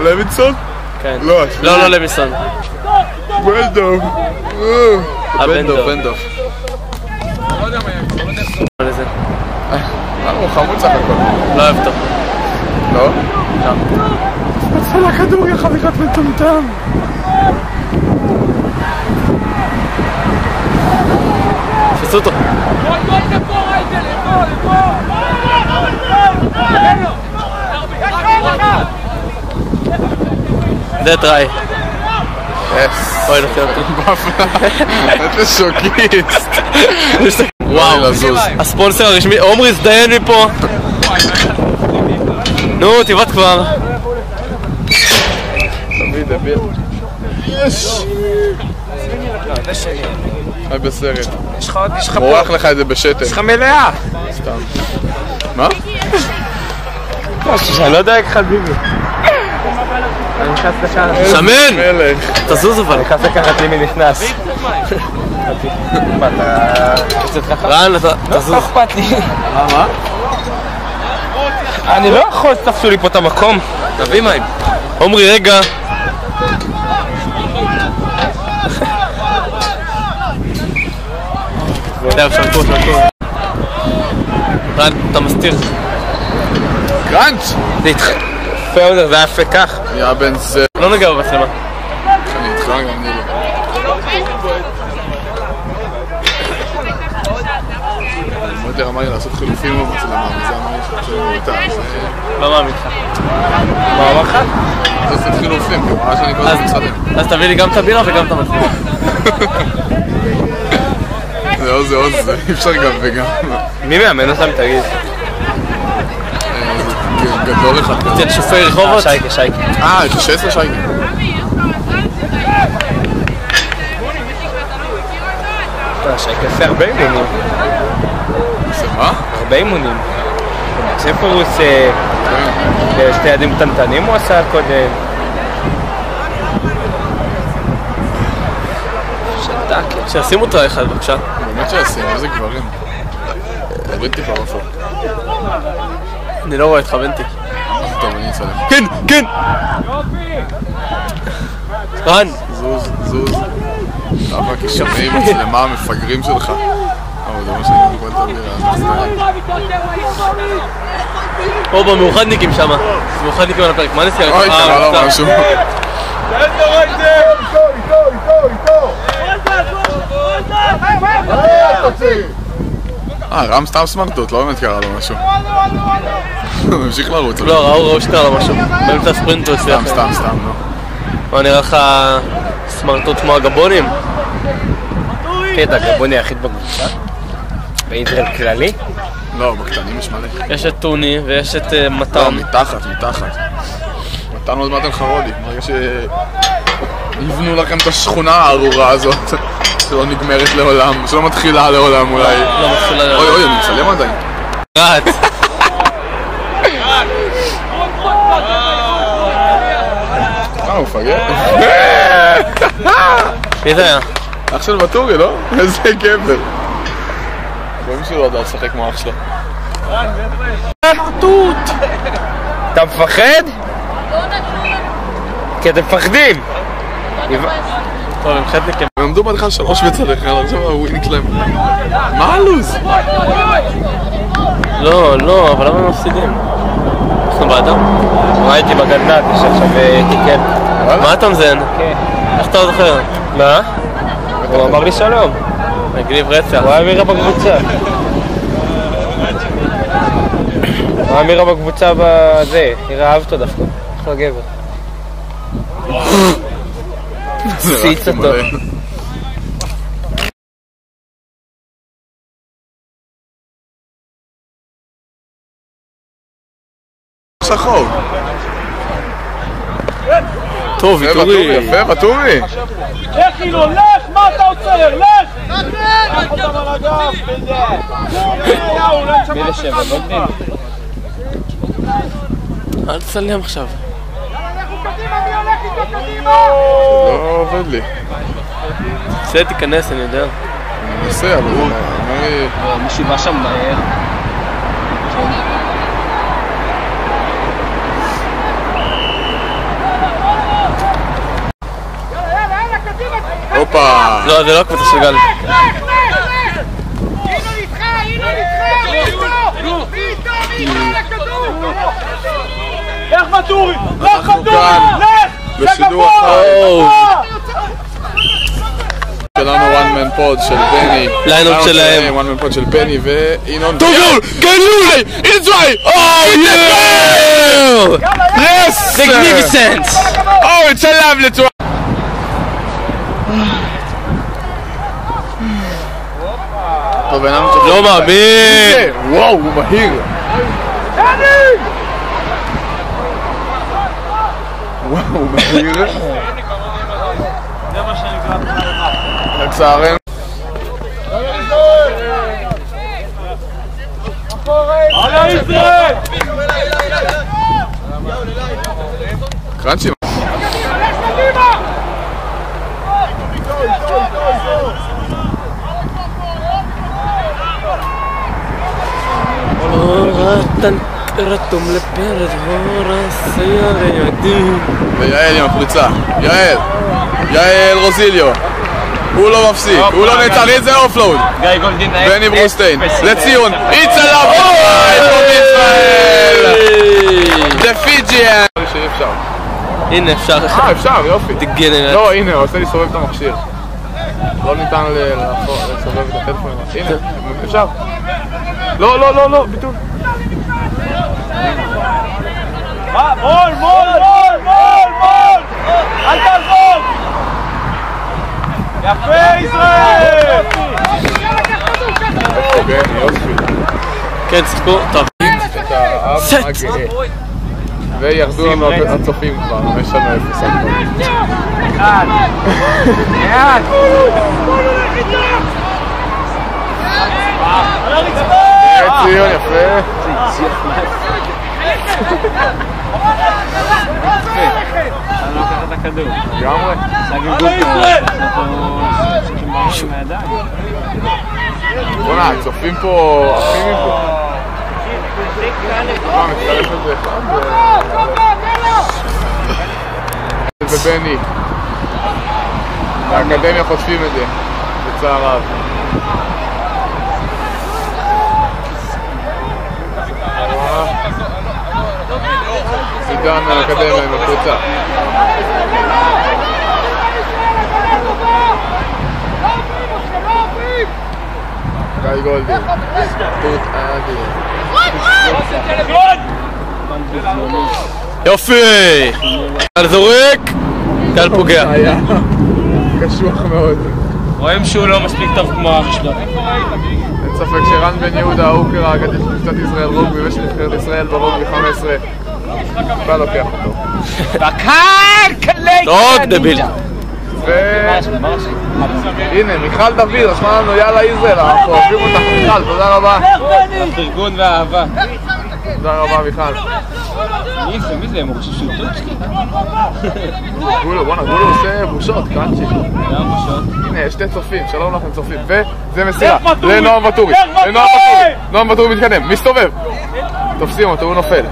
לוינסון? כן. לא. לא, לא למיסון. בנדוב. אה, בנדוב, בנדוב. אה, הוא חמוד סך הכל. לא אוהב אותו. לא? לא. עשה לכדור יא חתיכת מטומטם. תפסו אותו. זה טראי. יס. אוי, נתן אותי. <laughs> איזה שוקיסט. וואו. הספונסר הרשמי, עומרי הזדיין מפה. נו, תבעט כבר. יש. חי בסרט. יש לך עוד, יש לך מורח לך את זה בשתן. יש לך מלאה. סתם. מה? <laughs> אני לא יודע איך חביבי. אני נכנס. שמן! תזוז אבל. נכנס לקחת לי מי נכנס. מה, אתה... רן, אתה- לא תזוז. אכפת לי. מה? אני לא יכול, תפסו לי פה את המקום. תביא מים. עומרי, רגע. זהו, שלקו, שלקו. רן, אתה מסתיר. קראנץ'! זה איתך. יפה יותר, זה היה יפה כך. יא בן זה. לא נגע במצלמה. אני איתך גם לא. יותר אמר לי לעשות חילופים במצלמה, וזה אמר לי אז לא מאמין לך. מה אמר לך? לעשות חילופים, כי הוא ראה שאני כל הזמן מצלם. אז תביא לי גם את הבירה וגם את המצלמה. <laughs> זה עוז זה עוז, זה אי אפשר גם וגם. מי מאמן אותם תגיד? אה, זה גדול אחד. אצל שופי רחובות? שייקה, שייקה. אה, יש לי 16 שייקה. אה, שייקה עושה הרבה אימונים. זה מה? הרבה אימונים. עושה... כן. שתי ילדים קטנטנים הוא עשה קודם. שישימו אותה אחד בבקשה. באמת שעשינו, איזה גברים. תוריד טיפה עופר. אני לא רואה אותך בנטי. טוב, אני אצלם. כן, כן! רן! זוז, זוז. למה כשומעים מצלמה המפגרים שלך? אבל זה מה שאני אומר את הבירה, אני מצטער. פה במאוחדניקים שמה. מאוחדניקים על הפרק, מה נסיעה? אוי, קרה לו סתם. משהו. אה, רם סתם סמרטוט, לא באמת קרה לו משהו. הוא המשיך לרוץ. לא, ראו, ראו שקרה לו משהו. באמצע הספרינט הוא הצליח. סתם, סתם, סתם, לא. מה נראה לך סמרטוט כמו הגבונים? כן, אתה הגבוני היחיד בקבוצה? באינטרנט כללי? לא, בקטנים יש מלא. יש את טוני ויש את אה, לא, מתן. מתחת, מתחת. מתן עוד מעט אין לך רודי. ברגע שיבנו לכם את השכונה הארורה הזאת, <laughs> שלא נגמרת לעולם, שלא מתחילה לעולם אולי. לא מתחילה אוי אוי, אני מצלם עדיין. רץ. אה, הוא מפגר? מי זה היה? אח של ואטורי, לא? <laughs> איזה גבר. רואים שהוא לא יודע לשחק כמו אח שלו. אתה מפחד? כי אתם מפחדים! טוב, הם חטניקים. הם עמדו בהתחלה שלוש בצד אחד, עכשיו הווינק שלהם. מה הלו"ז? לא, לא, אבל למה הם מפסידים? אנחנו בעדם. ראיתי בגדנ"ע, יש עכשיו אה, תיקן. מה אתה מזיין? איך אתה זוכר? מה? הוא אמר לי שלום. מגניב רצח. הוא היה מירה בקבוצה. הוא היה מירה בקבוצה בזה, נראה אהב <laughs> אותו דווקא. אחלה גבר. הפציץ אותו. שחור. טוב, יפה ואטורי, יפה ואטורי. לך ינון, לך! מה אתה עוצר? לך! קח אותם על הגב. אל תצלם עכשיו. לא עובד לי. צא, תיכנס, אני יודע. אני מנסה, אבל לי... מישהו בא שם מהר. יאללה, יאללה, קדימה! הופה. לא, זה לא הקבוצה של גל. לך, ואטורי! לך ואטורי! לך! זה בשידור גבוה! אחר. גבוה! שלנו one man pod של בני. lineout שלהם. one man pod של בני וינון. טוב גול! כן גול! It's a try! Oh yeah! Yes! magnificent! אין לנו את לא מאמין! וואו, הוא מהיר! וואו, הוא מהיר! לצערנו. הלאה ישראל! רתום לפרד הורס הירדים ויעל עם הפריצה. יעל! יעל רוזיליו. הוא לא מפסיק, הוא לא נעצר, איזה אופלואוד! בני ברוסטיין, לציון, איצה לבוא! ישראל! דה פיג'יאן! שאי אפשר. הנה אפשר אה, אפשר, יופי. דגנרט לא, הנה, הוא עושה לי לסובב את המכשיר. לא ניתן לסובב את הטלפון. הנה, אפשר. לא, לא, לא, לא, ביטול. מול, מול, מול, מול, מול! אל תעזוב! יפה, ישראל! כן, שיחקו, טוב. וירדו לנו הצופים כבר, יש לנו אפס הכל. על הרצפה! ציון, יפה. לגמרי. בוא'נה, הצופים פה עפים מפה. ובני. באקדמיה חוטפים את זה, בצער רב. עידן מהאקדמיה עם הקבוצה. גיא גולדין. ספורט אדיר. יופי! קל זורק, קל פוגע. קשוח מאוד. רואים שהוא לא מספיק טוב כמו אח שלו. אין ספק שרן בן יהודה, ההוקר האגדי של קבוצת ישראל רוגבי ושל נבחרת ישראל ברוגבי 15 אתה לוקח אותו. בקהל קלי! עוד דביל. והנה, מיכל דוד רשמה לנו יאללה ישראל, אנחנו אוהבים אותך מיכל, תודה רבה. ארגון ואהבה. תודה רבה מיכל. מי זה? מי זה? הם חושבים שהוא טוצ'קי? גולו, בואנה, גולו עושה בושות, קאנצ'י. הנה, יש שתי צופים, שלום לכם צופים. וזה מסירה! לנועם ואטורי. לנועם! ואטורי. נועם ואטורי מתקדם, מסתובב. תופסים אותו, הוא נופל.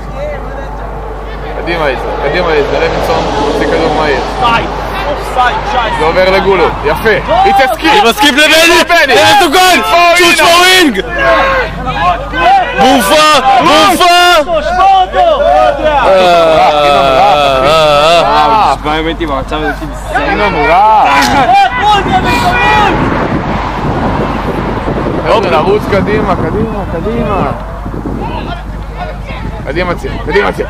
קדימה איזה, קדימה איזה, לוינסון מוציא כדור מהיר. אופסייד, אופסייד, 19. זה עובר לגולו, יפה. איטסקי! היא מסכים לבני! בני! זה מתוקן! שוש פורינג! אותו! אה, מה האמת הזה. גול! חבר'ה, לרוץ קדימה, קדימה, קדימה. קדימה ציר, קדימה ציר.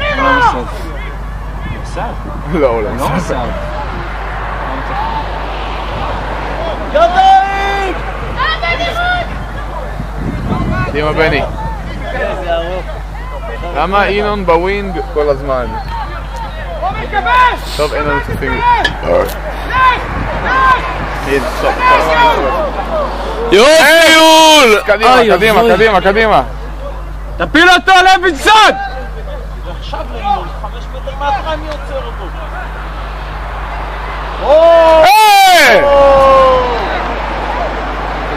לא, אולי. ידיים! קדימה בני. למה ינון בווינג כל הזמן? טוב, אין לנו צופים. יופי יול! קדימה, קדימה. קדימה, קדימה. תפיל אותו לוינסון! עכשיו אני עוצר אותו. היי!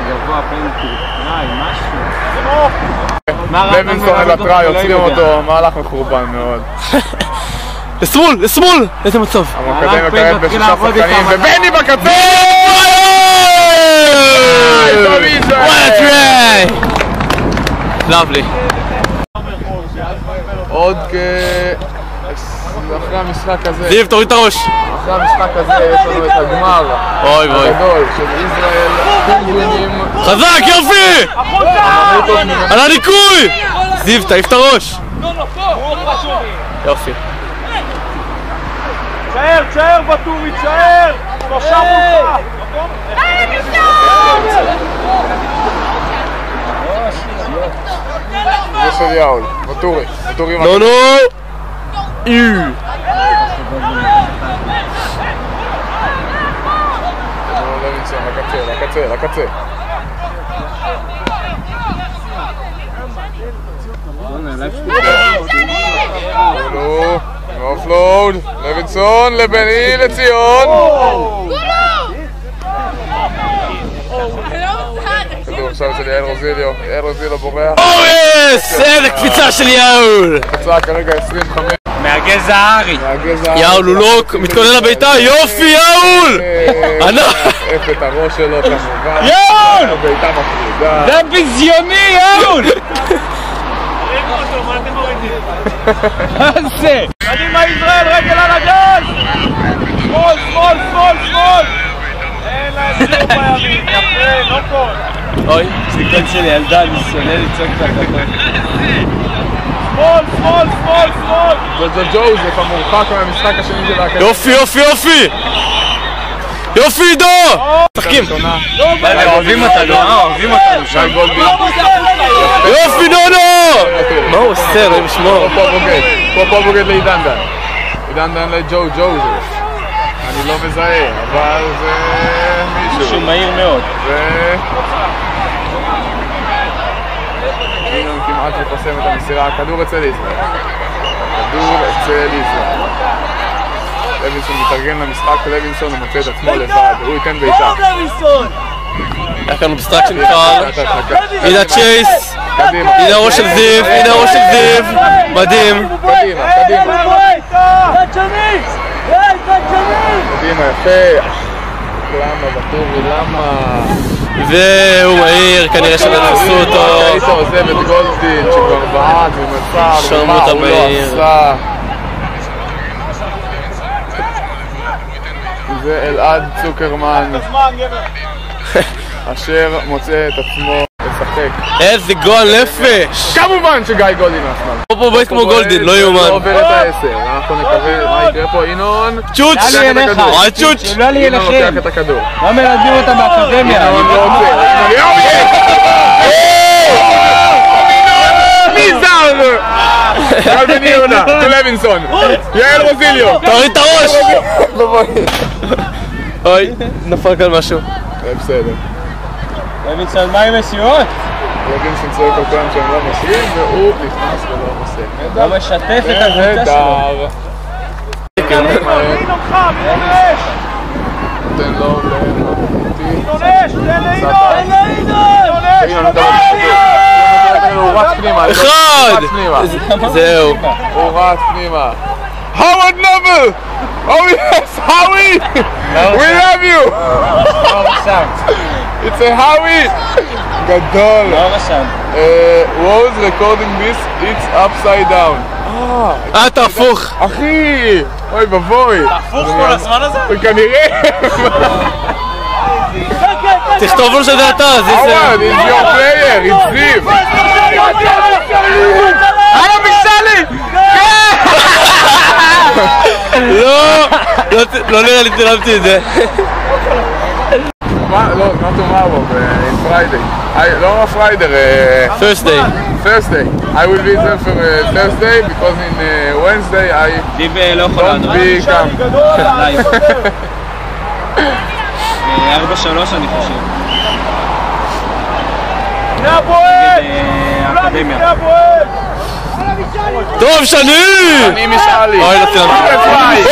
גבוה פנטי. די, משהו. לוינסון אל הטראי, עוצרים אותו, מהלך מחורבן מאוד. <laughs> לשמאל! לשמאל! איזה מצב! המקדם כעת בשישה שחקנים, ובני בקצה! לאבלי. עוד כ... אחרי המשחק הזה, זיו, תוריד את הראש! אחרי המשחק הזה יש לנו את הגמר אוי ואוי. הגדול של ישראל פינגווינים חזק, יופי! על הניקוי! זיו, תעיף את הראש! יופי. תשאר, תשאר בטורי, תשאר! שלושה מולך! זה של יאול, וטורי, וטורי נו נו! יו. לוינסון, לקצה, לקצה, לקצה. נו, אופלואוד, לוינסון לבני לציון. כדור עכשיו אצל יעל רוזיליו, יעל רוזיליו בורח. אורס! איזה קפיצה של יאול! קצרה כרגע 25 מהגזע הארי. יאול הוא לא מתכונן לביתה, יופי יאול! אה, ענק! עף את הראש שלו כמובן. יאול! מפרידה. זה ביזיוני, יאול! מה זה? קדימה ישראל, רגל על הגז! שמאל, שמאל, שמאל, שמאל! אין להם כלום בימין, יפה, לא כל. אוי, לי קול של ילדה, אני שונא לצעוק את הכתוב. זה זה ג'וזף המורחק מהמשחק השני של האקדמיה. יופי, יופי, יופי! יופי, עידו! משחקים! אוהבים אותנו, אה? אוהבים אותנו. גיא גולדין. יופי, נונו! מה הוא עושה, אלוהים ישמור? פה בוגד. פה פה בוגד לעידן דן. עידן דן לג'ו ג'וזף. אני לא מזהה, אבל זה מישהו. מהיר מאוד. כמעט מפרסם את המסירה, הכדור אצל ישראל. הכדור אצל ישראל. לוינסון מתארגן למשחק, לוינסון הוא מוצא את עצמו לבד, הוא ייתן בעיטה. היה כאן obstruction קר, הנה קדימה, הנה הראש של זיו, הנה הראש של זיו, מדהים. קדימה, קדימה, קדימה, יפה. למה, בטורי, למה? והוא מהיר, כנראה שתפסו אותו. היית עוזב את גולדין שכבר בעט ומה הוא לא מהיר. עשה. זה אלעד צוקרמן, <laughs> אשר מוצא את עצמו לשחק. איזה גועל נפש! כמובן שגיא גולדין עצמם. פה פה בועט כמו גולדין, לא לא יאומן. עובר את העשר, אנחנו נקווה, מה יקרה פה? ינון? צ'וץ'! לוקח את הכדור. אה, צ'וץ'! לא לי ינון לוקח. את הכדור. לא מלמדים אותם באקדמיה. ינון לא מי זר? יעל בן יונה, לוינסון, יעל רוזיליו. תוריד את הראש! אוי, נפל כאן משהו. זה בסדר. לוינסון, מה עם מסירות? לוינסון צועק על כולם שהם לא מסירים, והוא נכנס ולא מוסר. לא משתף את הקבוצה שלו. נהדר. תן לו למחליטי. ינון, אתה לא הוא רץ פנימה. אחד! זהו. הוא רץ פנימה. הווארד נובל! Oh yes, Howie! We love you! לא. It's a Howie! גדול. לא was recording this, it's upside down. אה, אתה הפוך. אחי! אוי ואבוי. הפוך כל הזמן הזה? כנראה. תכתוב לו שזה אתה, זה זה. הווארד, it's your player, it's זיו. הלו ביקסלי! לא! לא, לא, לא נראה לי צילמתי את זה. מה, לא, מה תאמרו, עם פריידי? לא עם פריידר, פרסטי. פרסטי. אני אהיה בזה פר פרסטי, כי עם ונסטי אני... דיב אה, לא יכול לענות. דיב לא יכול שלוש אני חושב. <laughs> הפועל! אולי אה, טוב, שני! אני משאלי. אוי, לא צילמתי. או!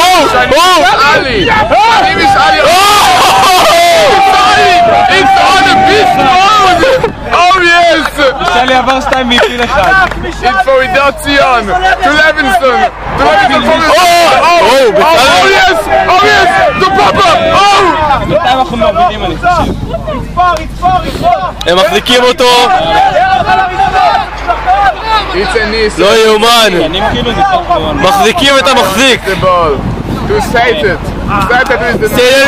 או! משאלי. אני משאלי. It's on a Oh yes! שאלי עבר שתיים והפיל אחד. עידו ציון. To לוינסון. To לוינסון for... Oh! או, Oh בכלל. yes! Oh yes! To פאפה! Oh! בינתיים אנחנו מובילים אני חושב. הם מחזיקים אותו, It's a ניס. לא יאומן. כאילו ניצחנו. מחזיקים את המחזיק. To state it. State it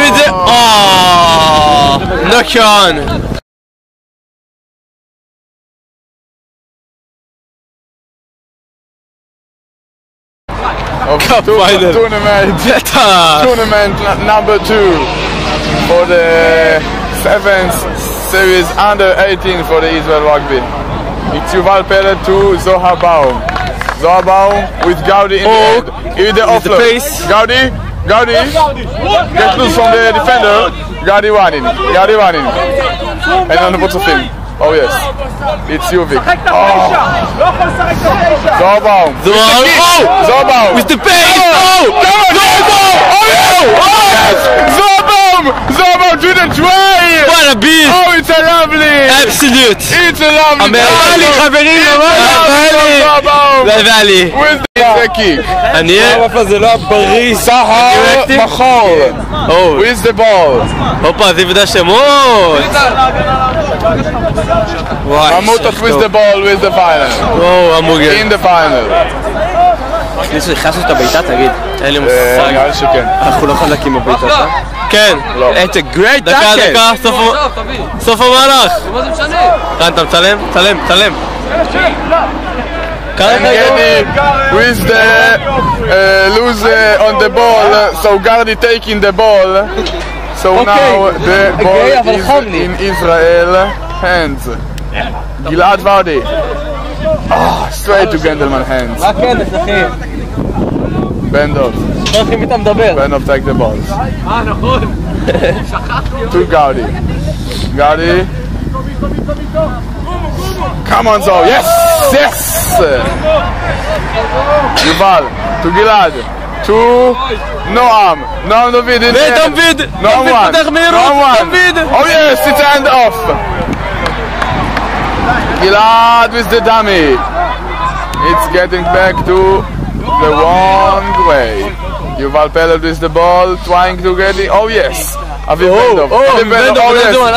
with the... cup final. Tournament. tournament number two for the seventh series under 18 for the Israel rugby. It's Yuval Peret to Zohar Baum. Zohar Baum with Gaudi in oh, the end. In the offload. Gaudi, Gaudi. Get loose from the defender. Gaudi running. Gaudi running. And on the bottom. Oh yes, it's Yuvik. Oh. Zohar Baum. זוהר, או! Zohar Baum. with the pace! או! Zobom! Zobom to the try! וואלה ביס! Oh, it's a lovely! אבסולוט! It's a lovely! אמר לי חברים, אמר לי! Zobom! לא. זה לא הבריא. Sahar? Mahol או, with the ball. הופה, זיו יודע שמות! Mamutas with the ball with the final. וואו, המוגן. In the final. הכניסו את הבעיטה תגיד. אין לי אה, מושג. נראה לי שכן. אנחנו לא חלקים בבעיטה. כן. It's a great דקה, tackle. דקה, סוף ה- סוף המהלך. רן, אתה מצלם? צלם, צלם. קרא לך And איתו? Gedi with the uh, lose uh, on the ball, so Gardi taking the ball. So now the ball אבל is חום לי. in Israel hands. Gilad Vardi. Ah, straight to Gendelman hands. רק כן, אחי. Bendov. לא יודעים מי אתה מדבר. Bendov take the balls. to Gardi. Gardi. Come on, Zo. Yes! Yes! Yuval. To Gilad. To Noam. Noam David in the end. ודוד! Noam דוד one. פותח מהירות! Noam one. דוד! Oh yes, it's hand off. Gilad with the dummy. It's getting back to the wrong way. Yuval Peled with the ball, trying to get it. Oh yes. אבי בנדור, אבי בנדור, אבי בנדור, אבי בנדור, אבי בנדור, אבי בנדור, אבי בנדור, אבי בנדור, אבי בנדור, אבי בנדור, אבי בנדור, אבי בנדור, אבי בנדור, אבי בנדור, אבי בנדור, אבי בנדור, אבי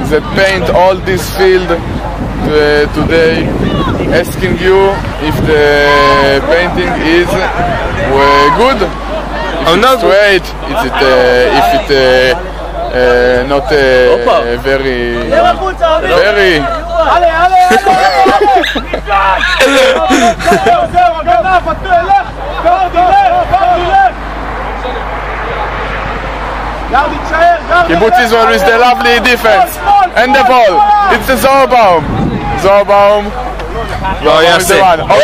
בנדור, אבי בנדור, אבי בנדור, אבי Asking you if the painting is uh, good. If oh, it's not straight. Is it uh, if it uh, uh, not uh, very very Kibbutz Israel with the lovely defense. And the ball. It's the Zorbaum Zorbaum לא Zorbaum is יעשה. the one. Oh,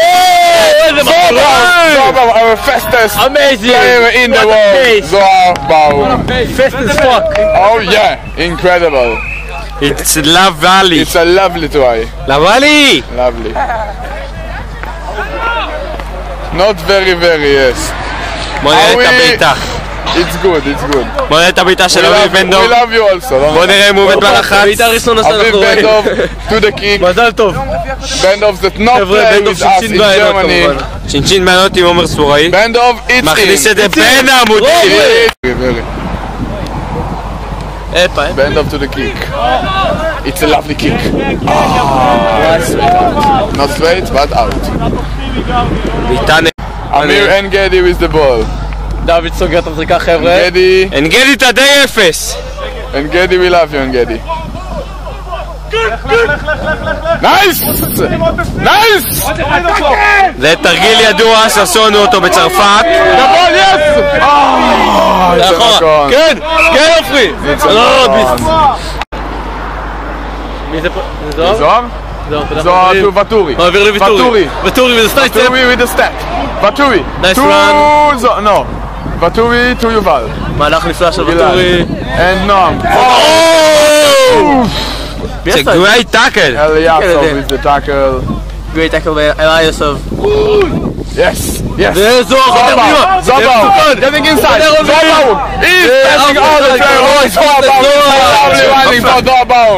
איזה Zorbaum, Zorbaum, our fastest player in the world Zorbaum פסט as fuck. Oh yeah, incredible. It's love valley. It's a lovely try. לבלי! Lovely. Not very very yes. בוא נראה את אווי. הבעיטה. It's good, it's good. בוא נראה את הבעיטה We של אביב love, בן דב. we love you also. בוא נראה אם הוא עובד בלחץ. בעיטה ראשונה שאנחנו רואים. Bendov to the kick. מזל טוב. Bendov that not חבר'ה, play with us שינשין in בעיינות Germany. כמובן. שינשין בענות עם עומר ספוראי. Bendov, it's מכניס in. את זה בין העמודים. הפה. Bendov to the kick. It's a lovely kick. Ah, not straight, but out. and Gedi with the ball. דוד סוגר את המזריקה, חבר'ה. Gedi, אנגדי את הדי אפס! Gedi, we love you, Gedi. Nice! Nice! זה תרגיל ידוע שעשונו אותו בצרפת. Yes! Oh, it's a לאחורה. knock-on. כן, כן עופרי. A לא. מי זה פה? זה זוהר? to ואטורי. מעביר לוויטורי. ואטורי. with the step. ואטורי. Nice to run. זו- no. ואטורי to יובל. מהלך נפלא של. ואטורי. And נועם. It's a great tackle. אליאסוב כן, with the tackle. גרייט טאקל באליוסוב. Yes, yes. וזוהר חותר פנימה. Zabau, מסוכן. getting inside. חותר Zabau, he's passing all the time. Oh, it's Zabau. It's a lovely running for Zabau.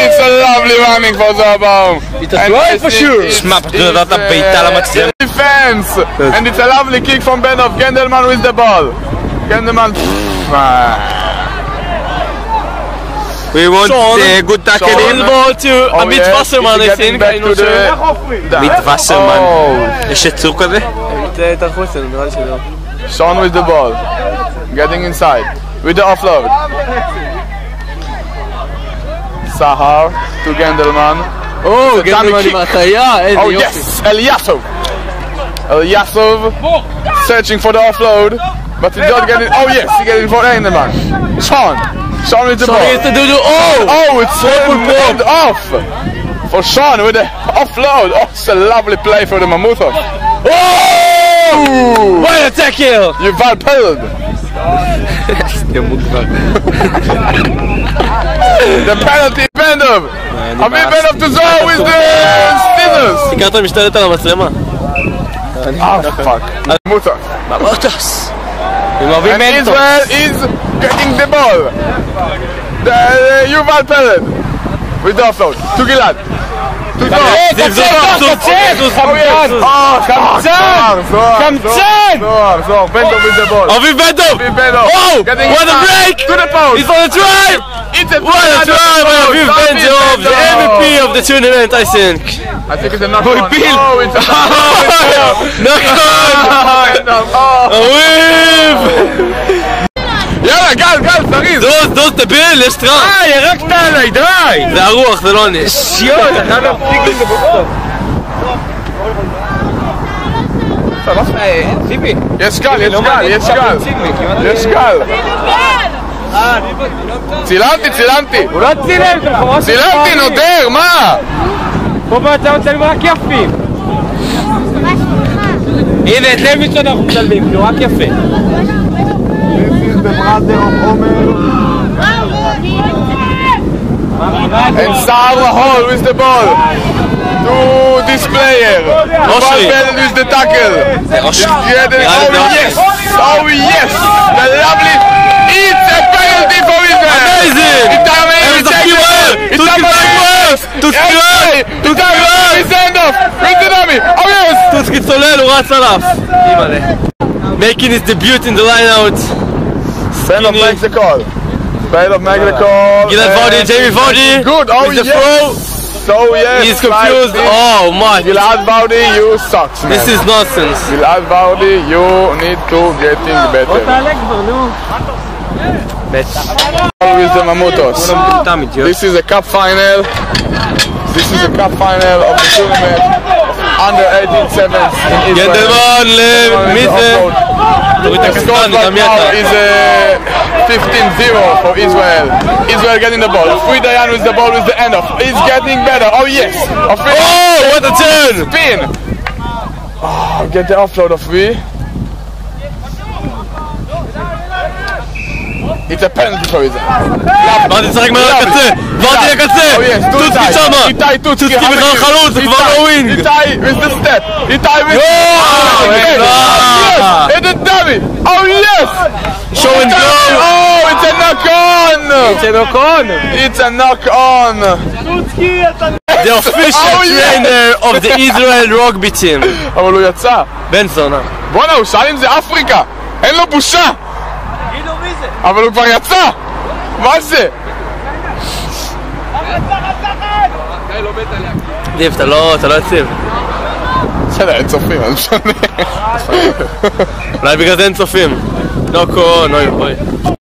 It's a lovely running for Zabau. It's a And try I for think sure. it's- שמע, פשוט it's, נתת uh, בעיטה למצלמה. Defense. And it's a lovely kick from Ben of Gendelman with the ball. Gendelman. Ah. We want שון. uh, good tackle שון. in. בול to Oh, עמית yes, וסרמן, it's I getting think. back היינו to the- ש- עמית וסרמן. Oh. יש יצור כזה? זה תלכו אצלנו, נראה לי שלא. Sean with the ball. Getting inside. With the offload. Sahar to Gendelman. או, dummy גנדלמן kick. עם ההטיה, איזה Oh יופי. yes, Eliasov. Eliasov searching for the offload, but he's not getting. Oh yes, he getting for Gendelman. Sean. Sean with the שון ball. יש את דודו, או! Oh, it's pulled off for Sean with the offload. Oh, it's a lovely play for the Mamuthov. Oh! וואי, הטקל! Yuval Peld. The penalty, Bendov. Amir Bendov to Zohar with the Steelers. הכרת משתלט על המצלמה? Oh fuck. Muthov. במוטוס! Israel is getting the ball. The, uh, Yuval Pellet with the offload to Gilad. זיו זוז, זוז, חמצן! Oh, קמצן! Zohar, קמצן! Zohar, Zohar, Bendo with the ball. אביב בן דב! Aviv Bendo. Oh, Getting what a it break! To the post. He's on the drive! It's a What a drive by אביב בן דב! The MVP of the tournament, I think! I think it's a knock הוא on. הפיל! Oh, it's a נכון! אביב! יאללה, גל, גל, זריז. דוז, דוז תביל, יש טראם! אה, ירקת עליי, די! זה הרוח, זה לא אני. שיו, אתה חייב להפסיק את זה יש גל, יש לא גל, יש גל. להציג לי, כמעט יש גל. צילמתי, צילמתי. הוא לא צילם, זה חורות צילמתי, נודר, מה? פה בהצעה מצלמים רק יפים. הנה, את לוינסון אנחנו מצלמים, כי הוא רק יפה. And Saar Mahol with the ball. To this player. Oshri. Ball with the tackle. אושרי. Yeah, the- נראה לי Oh זה אושרי. yes! Oh yes! The lovely... It's a penalty for Israel! Amazing! Itam הם Meir משחקים takes מהר! it! טוס Itam קיצוני! Meir! טוס Yes, קיצוני! Itam Meir! It's end off! With the dummy! Oh yes! טוסקי צולל, הוא רץ עליו. אימא'לה. Making his debut in the line-out. Band of Mexico. Band of Mexico. Give that 40, Jamie 40. Good, oh With yes. The so yes, he's confused. Like oh my! Gilad Baudi, you suck, Man. This is nonsense. Gilad Baudi, you need to get getting better. With the Mamutos. This is a cup final. This is a cup final of the tournament under 18 sevens in Israel. גנדלמן למי זה? תוריד את The score הקסטן, right גם now יתה. is uh, 15-0 for Israel. Israel getting the ball. Free Dayan with the ball with the end off. He's getting better. Oh yes. Free Oh, what a turn! spin. Oh, get the offload of free. It's a penalty for Israel. ורדי תשחק מהר לקצה! ורדי לקצה! Oh yes, טוצקי שמה! איתי טוצקי. בכלל חלוץ, זה כבר לא ווינג! איתי with the step. איתי with... yes, it's a dummy. Oh yes. show and go! Oh, it's a knock on. צ'נוקון! It's a knock on. The official Oh, trainer of the Israel rugby team. אבל הוא יצא. בן זונה. בואנה, הוא שאל אם זה אפריקה. אין לו בושה. אבל הוא כבר יצא. מה זה? דיב, אתה לא לא יציב. בסדר, אין צופים, אז משנה. אולי בגלל זה אין צופים. נוקון, אוי אוי.